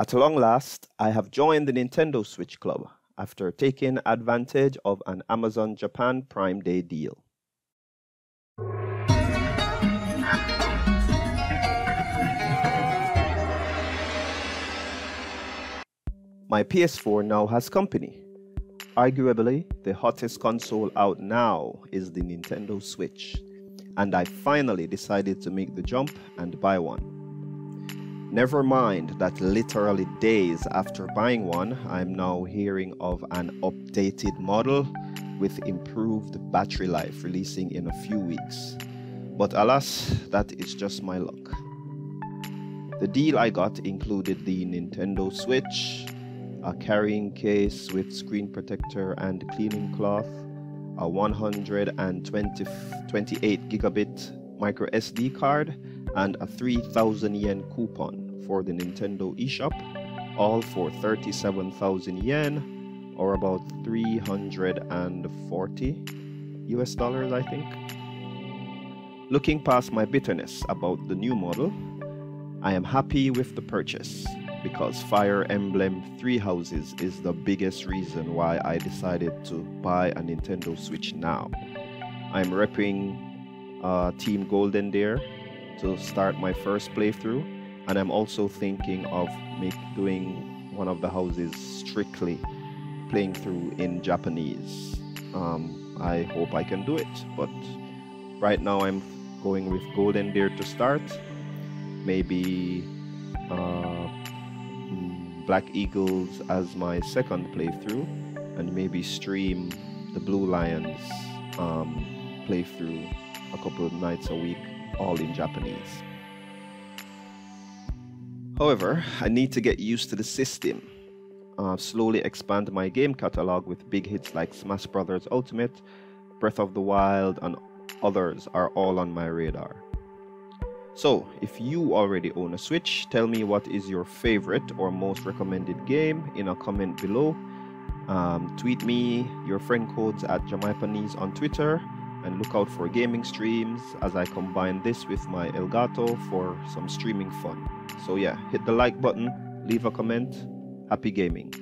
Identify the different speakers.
Speaker 1: At long last, I have joined the Nintendo Switch Club after taking advantage of an Amazon Japan Prime Day deal. My PS4 now has company. Arguably, the hottest console out now is the Nintendo Switch, and I finally decided to make the jump and buy one. Never mind that literally days after buying one, I'm now hearing of an updated model with improved battery life releasing in a few weeks. But alas, that is just my luck. The deal I got included the Nintendo Switch, a carrying case with screen protector and cleaning cloth, a 128 gigabit micro SD card, and a 3000 yen coupon for the Nintendo eShop, all for 37,000 yen or about 340 US dollars, I think. Looking past my bitterness about the new model, I am happy with the purchase because Fire Emblem Three Houses is the biggest reason why I decided to buy a Nintendo Switch now. I'm repping uh, Team Golden Deer to start my first playthrough, and I'm also thinking of make, doing one of the houses strictly playing through in Japanese. Um, I hope I can do it, but right now I'm going with Golden Deer to start. Maybe uh, mm, Black Eagles as my second playthrough, and maybe stream the Blue Lions um, playthrough a couple of nights a week all in Japanese. However, I need to get used to the system. Uh, slowly expand my game catalog with big hits like Smash Bros. Ultimate, Breath of the Wild, and others are all on my radar. So, if you already own a Switch, tell me what is your favorite or most recommended game in a comment below. Um, tweet me your friend codes at Jamaipanese on Twitter and look out for gaming streams as I combine this with my Elgato for some streaming fun. So yeah, hit the like button, leave a comment. Happy gaming.